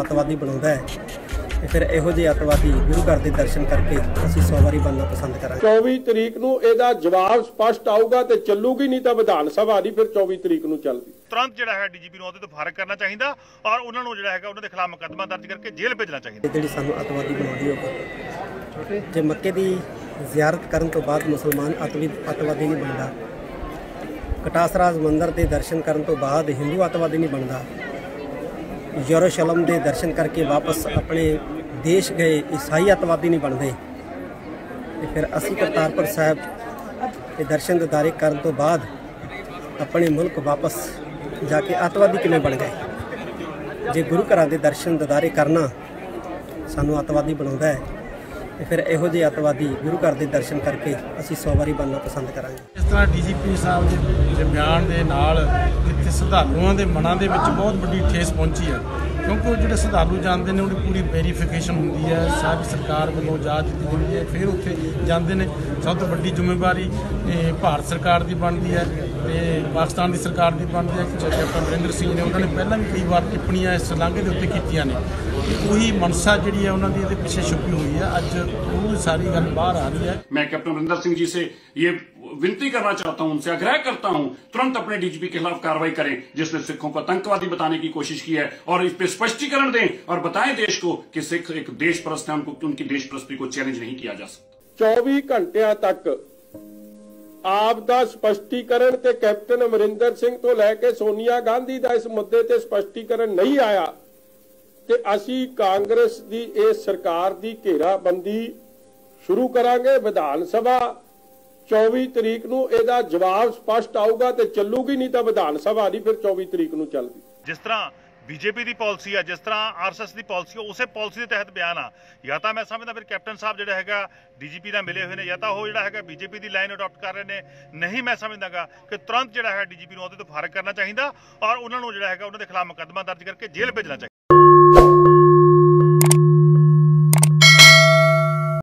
ਅੱਤਵਾਦੀ ਬਣਾਉਂਦਾ ਹੈ। ਤੇ ਫਿਰ ਇਹੋ ਜਿਹੇ ਅੱਤਵਾਦੀ ਗੁਰੂ ਘਰ ਦੇ ਦਰਸ਼ਨ ਕਰਕੇ ਅਸੀਂ 100 ਵਾਰੀ ਪਸੰਦ ਕਰਾਂਗੇ। 24 ਤਰੀਕ ਨੂੰ ਇਹਦਾ ਜਵਾਬ ਸਪਸ਼ਟ ਆਊਗਾ ਤੇ ਚੱਲੂਗੀ ਨਹੀਂ ਤਾਂ ਵਿਧਾਨ ਸਭਾ ਨਹੀਂ ਫਿਰ 24 ਤਰੀਕ ਨੂੰ ਚੱਲਦੀ। ਤੁਰੰਤ ਜਿਹੜਾ ਹੈ ਡੀਜੀਪੀ ਨੂੰ ਉਹਦੇ ਤੋਂ ਫਾਰਗ ਕਰਨਾ ਚਾਹੀਦਾ ਔਰ ਉਹਨਾਂ ਨੂੰ ਜਿਹੜਾ ਹੈਗਾ ਉਹਨਾਂ ਦੇ ਖਿਲਾਫ ਮੁਕੱਦਮਾ ਦਰਜ ਕਰਕੇ ਜੇਲ੍ਹ ਭੇਜਣਾ ਚਾਹੀਦਾ। ਜਿਹੜੀ ਸਾਨੂੰ ਅੱਤਵਾਦੀ ਬਣਾਉਂਦੀ ਹੋਵੇ ਜੇ ਮੱਕੇ ਦੀ ਜ਼ਿਆਰਤ ਕਰਨ ਤੋਂ ਬਾਅਦ ਮੁਸਲਮਾਨ ਅੱਤਵੀ ਅੱਤਵਾਦੀ ਨਹੀਂ ਬਣਦਾ ਕਟਾਸਰਾਜ ਮੰਦਿਰ ਦੇ ਦਰਸ਼ਨ ਕਰਨ ਤੋਂ ਬਾਅਦ ਹਿੰਦੂ ਅੱਤਵਾਦੀ ਨਹੀਂ ਬਣਦਾ ਯਰੂਸ਼ਲਮ ਦੇ ਦਰਸ਼ਨ ਕਰਕੇ ਵਾਪਸ ਆਪਣੇ ਦੇਸ਼ ਗਏ, ਈਸਾਈ ਅੱਤਵਾਦੀ ਨਹੀਂ ਬਣਦੇ। ਤੇ ਫਿਰ ਅਸੀਂ ਕਰਤਾਰਪੁਰ ਸਾਹਿਬ ਦੇ ਦਰਸ਼ਨ ਦਿਦਾਰੇ ਕਰਨ ਤੋਂ ਬਾਅਦ ਆਪਣੇ ਮੁਲਕ ਵਾਪਸ ਜਾ ਕੇ ਅੱਤਵਾਦੀ ਕਿਵੇਂ ਬਣ ਗਏ? ਜੇ ਗੁਰੂ ਘਰਾਂ ਦੇ ਦਰਸ਼ਨ ਦਿਦਾਰੇ ਕਰਨਾ ਸਾਨੂੰ ਅੱਤਵਾਦੀ ਬਣਾਉਂਦਾ ਹੈ ਤੇ ਫਿਰ ਇਹੋ ਜਿਹੇ ਅੱਤਵਾਦੀ ਗੁਰੂ ਘਰ ਦੇ ਦਰਸ਼ਨ ਕਰਕੇ ਅਸੀਂ 100 ਵਾਰੀ ਬਣਨਾ ਪਸੰਦ ਕਰਾਂਗੇ। ਇਸ ਤਰ੍ਹਾਂ ਡੀਜੀਪੀ ਸਾਹਿਬ ਦੇ ਦੇ ਬਿਆਨ ਦੇ ਨਾਲ ਇੱਥੇ ਸ਼ਰਧਾਲੂਆਂ ਦੇ ਮਨਾਂ ਦੇ ਵਿੱਚ ਬਹੁਤ ਵੱਡੀ ਠੇਸ ਪਹੁੰਚੀ ਹੈ। ਕਿਉਂਕਿ ਉਹ ਜਿਹੜੇ ਸ਼ਰਧਾਲੂ ਜਾਂਦੇ ਨੇ ਉਹਦੀ ਪੂਰੀ ਵੈਰੀਫਿਕੇਸ਼ਨ ਹੁੰਦੀ ਹੈ ਸਾਰੀ ਸਰਕਾਰ ਵੱਲੋਂ ਜਾਂਚ ਦਿੱਤੀ ਜਾਂਦੀ ਹੈ ਫਿਰ ਉੱਥੇ ਜਾਂਦੇ ਨੇ ਸਭ ਤੋਂ ਵੱਡੀ ਜ਼ਿੰਮੇਵਾਰੀ ਇਹ ਭਾਰਤ ਸਰਕਾਰ ਦੀ ਬਣਦੀ ਹੈ ਤੇ ਪਾਕਿਸਤਾਨ ਦੀ ਸਰਕਾਰ ਦੀ ਬਣਦੀ ਹੈ ਕਿ ਕੈਪਟਨ ਅਮਰਿੰਦਰ ਸਿੰਘ ਨੇ ਉਹਨਾਂ ਨੇ ਪਹਿਲਾਂ ਵੀ ਕਈ ਵਾਰ ਟਿੱਪਣੀਆਂ ਇਸ ਲਾਂਘੇ ਦੇ ਉੱਤੇ ਕੀਤੀਆਂ ਨੇ ਤੇ ਉਹੀ ਮਨਸਾ ਜਿਹੜੀ ਹੈ ਉਹਨਾਂ ਦੀ ਇਹਦੇ ਪਿੱਛੇ ਛੁਪੀ ਹੋਈ ਹੈ ਅੱਜ ਉਹ ਸਾਰੀ ਗੱਲ ਬਾਹਰ ਆ ਰਹੀ ਹੈ मैं कैप्टन अमरिंदर सिंह जी से ये विनती करना चाहता हूं उनसे आग्रह करता हूं तुरंत अपने डीजीपी के खिलाफ कार्रवाई करें जिसने सिखों को आतंकवादी बताने की कोशिश की है और इस पे स्पष्टीकरण दें और बताएं देश को कि सिख एक देश परस्त है उनको उनकी देश परस्ती को चैलेंज नहीं किया जा सकता 24 ਘੰਟਿਆਂ ਤੱਕ ਆਪ ਦਾ ਸਪਸ਼ਟੀਕਰਨ ਤੇ ਕੈਪਟਨ ਅਮਰਿੰਦਰ ਸਿੰਘ ਤੋਂ ਲੈ ਕੇ ਸੋਨੀਆ ਗਾਂਧੀ ਦਾ ਇਸ ਮੁੱਦੇ ਤੇ ਸਪਸ਼ਟੀਕਰਨ ਨਹੀਂ ਆਇਆ ਤੇ ਅਸੀਂ ਕਾਂਗਰਸ ਦੀ ਇਸ ਸਰਕਾਰ ਦੀ ਘੇਰਾਬੰਦੀ ਸ਼ੁਰੂ ਕਰਾਂਗੇ ਵਿਧਾਨ ਸਭਾ 24 ਤਰੀਕ ਨੂੰ ਇਹਦਾ ਜਵਾਬ ਸਪਸ਼ਟ ਆਊਗਾ ਤੇ ਚੱਲੂਗੀ ਨਹੀਂ ਤਾਂ ਵਿਧਾਨ ਸਭਾ ਨਹੀਂ ਫਿਰ 24 ਤਰੀਕ ਨੂੰ ਚੱਲਦੀ ਜਿਸ ਤਰ੍ਹਾਂ ਬੀਜੇਪੀ ਦੀ ਪਾਲਿਸੀ ਆ, ਜਿਸ ਤਰ੍ਹਾਂ ਆਰਐਸਐਸ ਦੀ ਪਾਲਿਸੀ ਆ, ਉਸੇ ਪਾਲਿਸੀ ਦੇ ਤਹਿਤ ਬਿਆਨ ਆ। ਜਾਂ ਤਾਂ ਮੈਂ ਸਮਝਦਾ ਫਿਰ ਕੈਪਟਨ ਸਾਹਿਬ ਜਿਹੜਾ ਹੈਗਾ, ਡੀਜੀਪੀ ਨਾਲ ਮਿਲੇ ਹੋਏ ਨੇ, ਜਾਂ ਤਾਂ ਉਹ ਜਿਹੜਾ ਹੈਗਾ ਬੀਜੇਪੀ ਦੀ ਲਾਈਨ ਅਡਾਪਟ ਕਰ ਰਹੇ ਨੇ। ਨਹੀਂ ਮੈਂ ਸਮਝਦਾਗਾ ਕਿ ਤੁਰੰਤ ਜਿਹੜਾ ਹੈ ਡੀਜੀਪੀ ਨੂੰ ਉਹਦੇ ਤੋਂ ਫਾਰਗ ਕਰਨਾ ਚਾਹੀਦਾ ਔਰ ਉਹਨਾਂ ਨੂੰ ਜਿਹੜਾ ਹੈਗਾ ਉਹਨਾਂ ਦੇ ਖਿਲਾਫ ਮੁਕੱਦਮਾ ਦਰਜ ਕਰਕੇ ਜੇਲ੍ਹ ਭੇਜਣਾ ਚਾਹੀਦਾ।